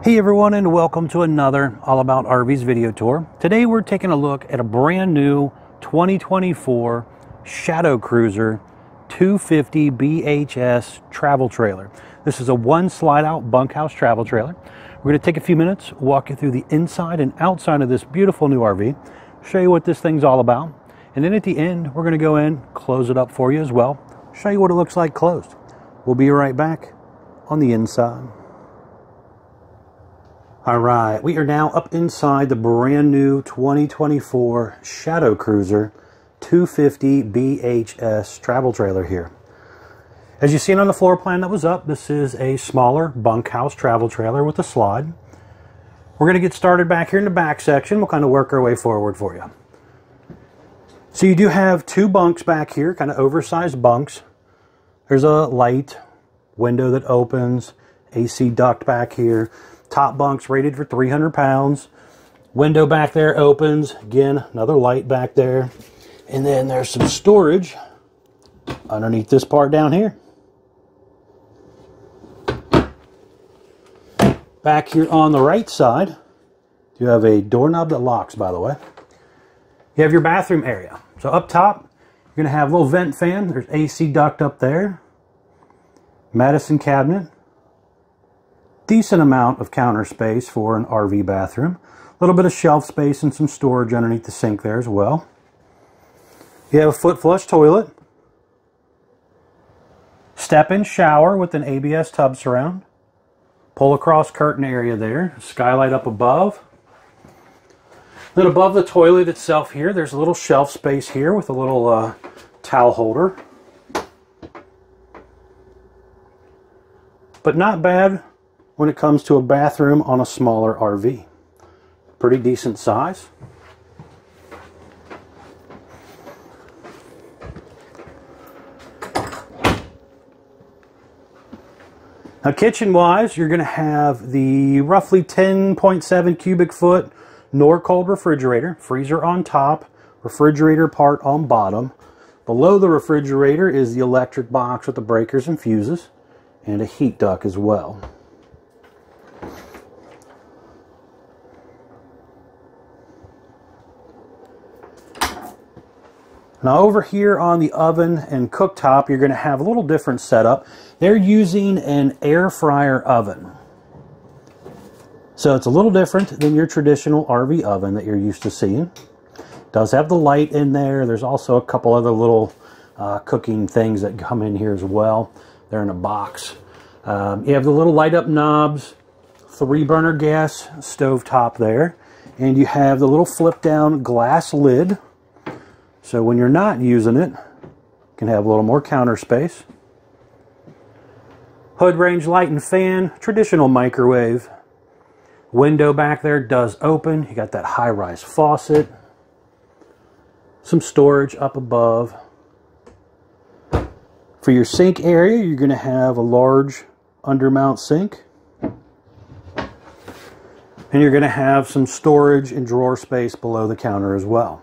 Hey everyone and welcome to another All About RVs video tour. Today we're taking a look at a brand new 2024 Shadow Cruiser 250 BHS travel trailer. This is a one slide out bunkhouse travel trailer. We're going to take a few minutes, walk you through the inside and outside of this beautiful new RV, show you what this thing's all about, and then at the end we're going to go in, close it up for you as well, show you what it looks like closed. We'll be right back on the inside. All right, we are now up inside the brand new 2024 Shadow Cruiser 250 BHS travel trailer here. As you've seen on the floor plan that was up, this is a smaller bunkhouse travel trailer with a slide. We're going to get started back here in the back section. We'll kind of work our way forward for you. So you do have two bunks back here, kind of oversized bunks. There's a light window that opens, AC duct back here. Top bunk's rated for 300 pounds. Window back there opens. Again, another light back there. And then there's some storage underneath this part down here. Back here on the right side, you have a doorknob that locks, by the way. You have your bathroom area. So up top, you're going to have a little vent fan. There's AC duct up there. Medicine cabinet decent amount of counter space for an RV bathroom. A little bit of shelf space and some storage underneath the sink there as well. You have a foot flush toilet. Step-in shower with an ABS tub surround. Pull across curtain area there. Skylight up above. Then above the toilet itself here, there's a little shelf space here with a little uh, towel holder. But not bad when it comes to a bathroom on a smaller RV. Pretty decent size. Now kitchen wise, you're going to have the roughly 10.7 cubic foot Norcold refrigerator, freezer on top, refrigerator part on bottom. Below the refrigerator is the electric box with the breakers and fuses and a heat duct as well. Now over here on the oven and cooktop, you're going to have a little different setup. They're using an air fryer oven. So it's a little different than your traditional RV oven that you're used to seeing. It does have the light in there. There's also a couple other little uh, cooking things that come in here as well. They're in a box. Um, you have the little light up knobs, three burner gas stove top there, and you have the little flip down glass lid so when you're not using it, you can have a little more counter space. Hood range light and fan, traditional microwave. Window back there does open. You got that high-rise faucet. Some storage up above. For your sink area, you're going to have a large undermount sink. And you're going to have some storage and drawer space below the counter as well.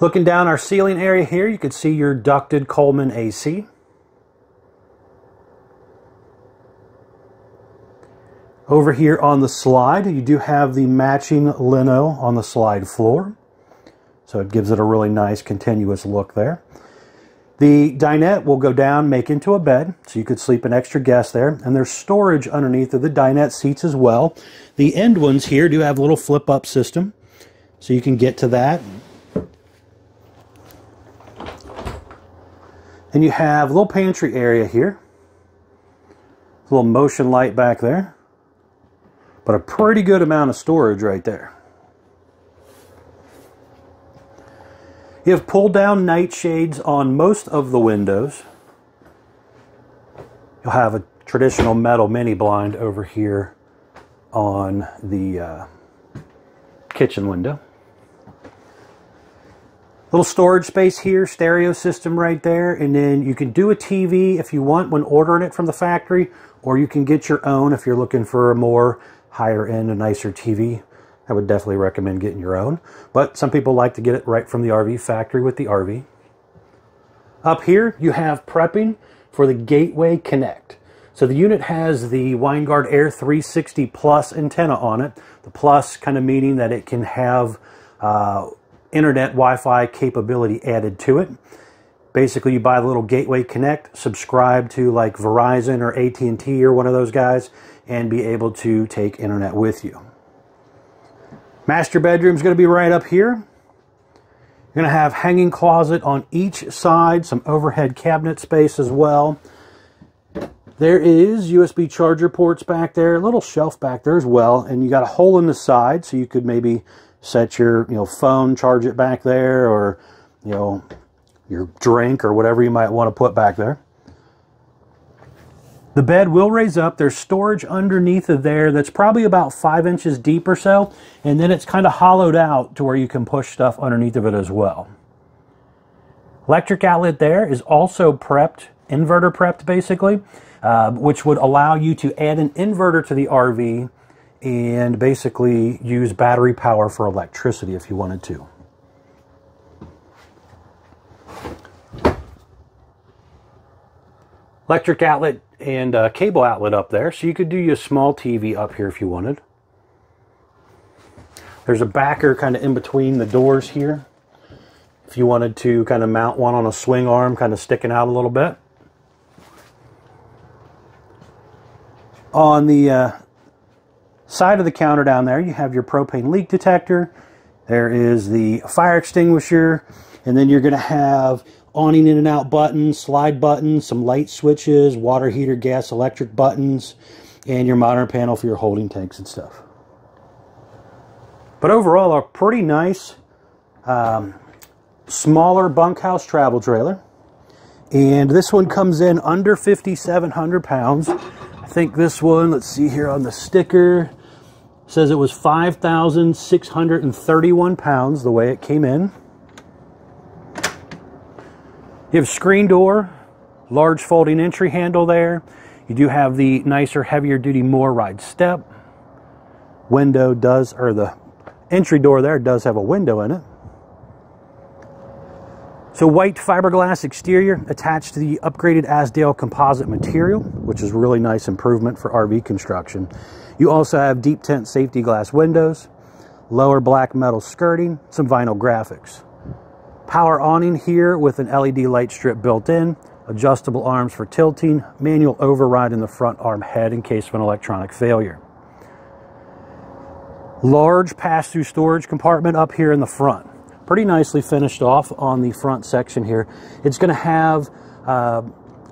Looking down our ceiling area here, you can see your ducted Coleman AC. Over here on the slide, you do have the matching lino on the slide floor. So it gives it a really nice continuous look there. The dinette will go down, make into a bed, so you could sleep an extra guest there. And there's storage underneath of the dinette seats as well. The end ones here do have a little flip-up system, so you can get to that And you have a little pantry area here. A little motion light back there. But a pretty good amount of storage right there. You have pull down nightshades on most of the windows. You'll have a traditional metal mini blind over here on the uh, kitchen window. Little storage space here, stereo system right there, and then you can do a TV if you want when ordering it from the factory, or you can get your own if you're looking for a more higher end, a nicer TV. I would definitely recommend getting your own, but some people like to get it right from the RV factory with the RV. Up here, you have prepping for the Gateway Connect. So the unit has the Winegard Air 360 Plus antenna on it. The Plus kind of meaning that it can have uh, internet Wi-Fi capability added to it. Basically, you buy the little Gateway Connect, subscribe to like Verizon or AT&T or one of those guys, and be able to take internet with you. Master bedroom is going to be right up here. You're going to have hanging closet on each side, some overhead cabinet space as well. There is USB charger ports back there, a little shelf back there as well, and you got a hole in the side so you could maybe set your you know phone, charge it back there, or you know your drink or whatever you might want to put back there. The bed will raise up. There's storage underneath of there that's probably about five inches deep or so, and then it's kind of hollowed out to where you can push stuff underneath of it as well. Electric outlet there is also prepped, inverter prepped basically, uh, which would allow you to add an inverter to the RV and basically use battery power for electricity if you wanted to. Electric outlet and uh, cable outlet up there, so you could do your small TV up here if you wanted. There's a backer kind of in between the doors here. If you wanted to kind of mount one on a swing arm, kind of sticking out a little bit. On the uh, side of the counter down there, you have your propane leak detector. There is the fire extinguisher. And then you're going to have awning in and out buttons, slide buttons, some light switches, water heater, gas, electric buttons, and your modern panel for your holding tanks and stuff. But overall, a pretty nice, um, smaller bunkhouse travel trailer. And this one comes in under 5,700 pounds. I think this one, let's see here on the sticker, says it was 5,631 pounds the way it came in. You have screen door, large folding entry handle there. You do have the nicer, heavier duty MORryde step. Window does, or the entry door there does have a window in it. So white fiberglass exterior attached to the upgraded Azdel composite material, which is really nice improvement for RV construction. You also have deep tint safety glass windows, lower black metal skirting, some vinyl graphics. Power awning here with an LED light strip built in, adjustable arms for tilting, manual override in the front arm head in case of an electronic failure. Large pass-through storage compartment up here in the front. Pretty nicely finished off on the front section here. It's going to have uh,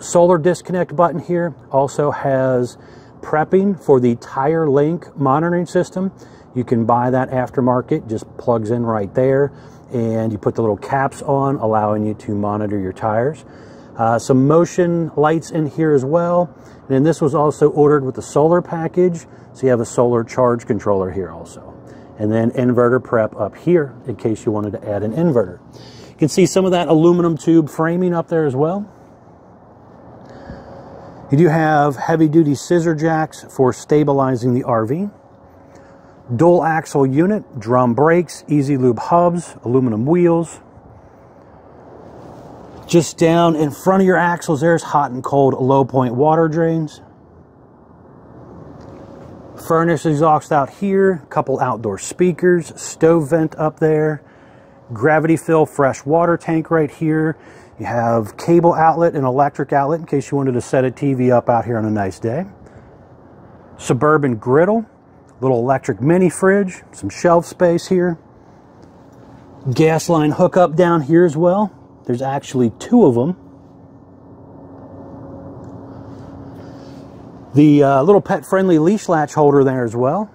solar disconnect button here. Also has prepping for the TireLinc monitoring system. You can buy that aftermarket, just plugs in right there and you put the little caps on, allowing you to monitor your tires. Uh, some motion lights in here as well. And this was also ordered with the solar package, so you have a solar charge controller here also. And then inverter prep up here in case you wanted to add an inverter. You can see some of that aluminum tube framing up there as well. You do have heavy duty scissor jacks for stabilizing the RV dual axle unit, drum brakes, easy lube hubs, aluminum wheels. Just down in front of your axles, there's hot and cold low point water drains. Furnace exhaust out here, couple outdoor speakers, stove vent up there, gravity fill fresh water tank right here. You have cable outlet and electric outlet in case you wanted to set a TV up out here on a nice day. Suburban griddle, Little electric mini fridge, some shelf space here. Gas line hookup down here as well. There's actually two of them. The uh, little pet-friendly leash latch holder there as well.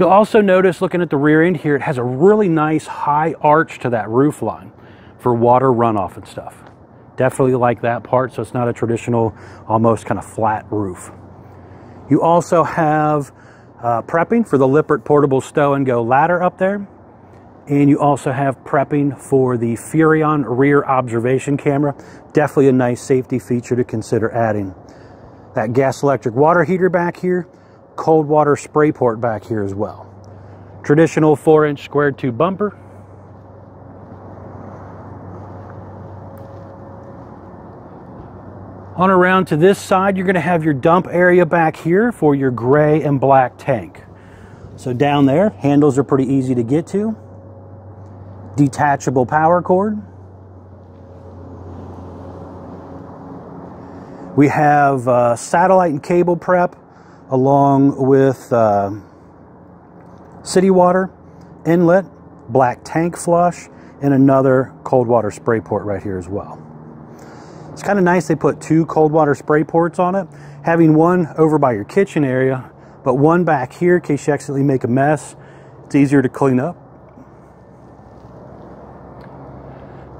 You'll also notice looking at the rear end here, it has a really nice high arch to that roof line for water runoff and stuff. Definitely like that part, so it's not a traditional, almost kind of flat roof. You also have uh, prepping for the Lippert portable stow and go ladder up there. And you also have prepping for the Furrion rear observation camera. Definitely a nice safety feature to consider adding. That gas electric water heater back here, cold water spray port back here as well. Traditional 4 inch square tube bumper. On around to this side, you're going to have your dump area back here for your gray and black tank. So down there, handles are pretty easy to get to. Detachable power cord. We have uh, satellite and cable prep along with uh, city water, inlet, black tank flush, and another cold water spray port right here as well. It's kind of nice they put two cold water spray ports on it. Having one over by your kitchen area, but one back here in case you accidentally make a mess. It's easier to clean up.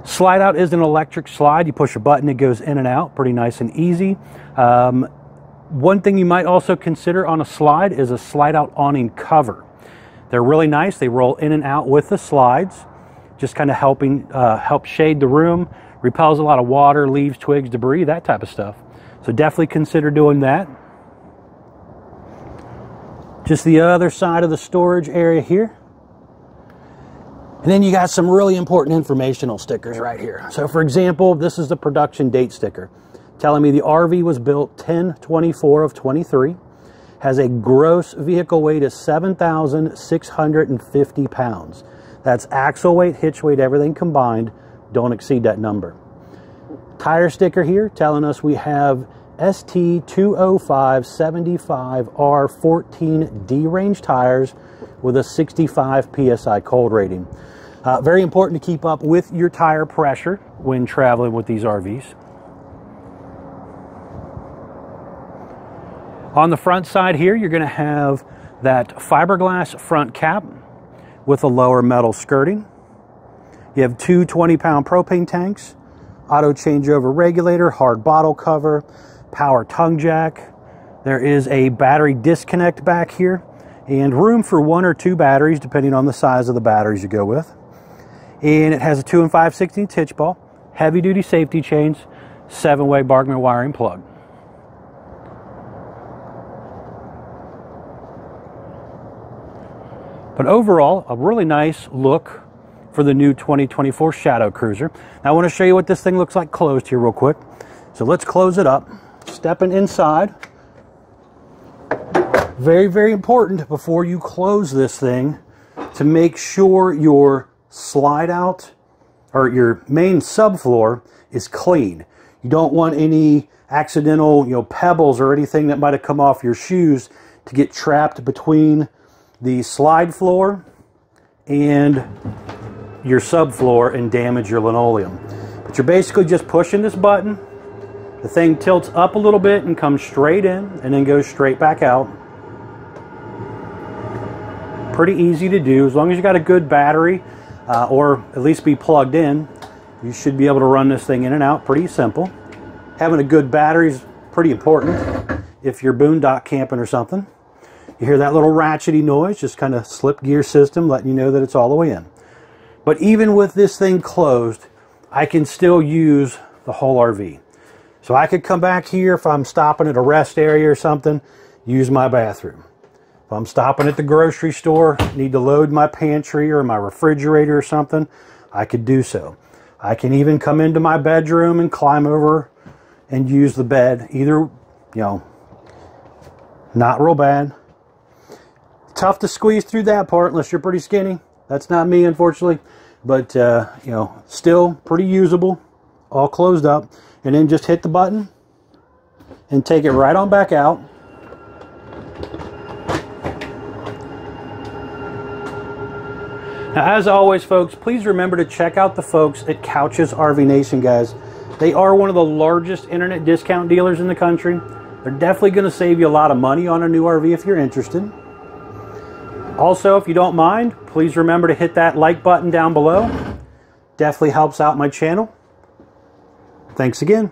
Slide out is an electric slide. You push a button, it goes in and out, pretty nice and easy. Um, one thing you might also consider on a slide is a slide out awning cover. They're really nice. They roll in and out with the slides, just kind of helping uh, help shade the room, repels a lot of water, leaves, twigs, debris, that type of stuff. So definitely consider doing that. Just the other side of the storage area here. And then you got some really important informational stickers right here. So for example, this is the production date sticker telling me the RV was built 10-24 of 23, has a gross vehicle weight of 7,650 pounds. That's axle weight, hitch weight, everything combined. Don't exceed that number. Tire sticker here telling us we have ST205-75R14D range tires with a 65 PSI cold rating. Uh, very important to keep up with your tire pressure when traveling with these RVs. On the front side here, you're going to have that fiberglass front cap with a lower metal skirting. You have two 20 pound propane tanks, auto changeover regulator, hard bottle cover, power tongue jack. There is a battery disconnect back here and room for one or two batteries depending on the size of the batteries you go with. And it has a 2 and 5 16 hitch ball, heavy duty safety chains, 7 way Bargmann wiring plug. But overall, a really nice look for the new 2024 Shadow Cruiser. Now I want to show you what this thing looks like closed here real quick. So let's close it up stepping inside. Very, very important before you close this thing to make sure your slide out or your main subfloor is clean. You don't want any accidental, you know, pebbles or anything that might have come off your shoes to get trapped between the slide floor and your subfloor and damage your linoleum. But you're basically just pushing this button the thing tilts up a little bit and comes straight in and then goes straight back out. Pretty easy to do. As long as you got a good battery uh, or at least be plugged in, you should be able to run this thing in and out pretty simple. Having a good battery is pretty important if you're boondock camping or something. You hear that little ratchety noise, just kind of slip gear system letting you know that it's all the way in. But even with this thing closed, I can still use the whole RV. So I could come back here if I'm stopping at a rest area or something, use my bathroom. If I'm stopping at the grocery store, need to load my pantry or my refrigerator or something, I could do so. I can even come into my bedroom and climb over and use the bed. Either, you know, not real bad. Tough to squeeze through that part unless you're pretty skinny. That's not me, unfortunately. But, uh, you know, still pretty usable. All closed up and then just hit the button and take it right on back out. Now, as always, folks, please remember to check out the folks at Couch's RV Nation, guys. They are one of the largest internet discount dealers in the country. They're definitely going to save you a lot of money on a new RV if you're interested. Also, if you don't mind, please remember to hit that like button down below. Definitely helps out my channel. Thanks again.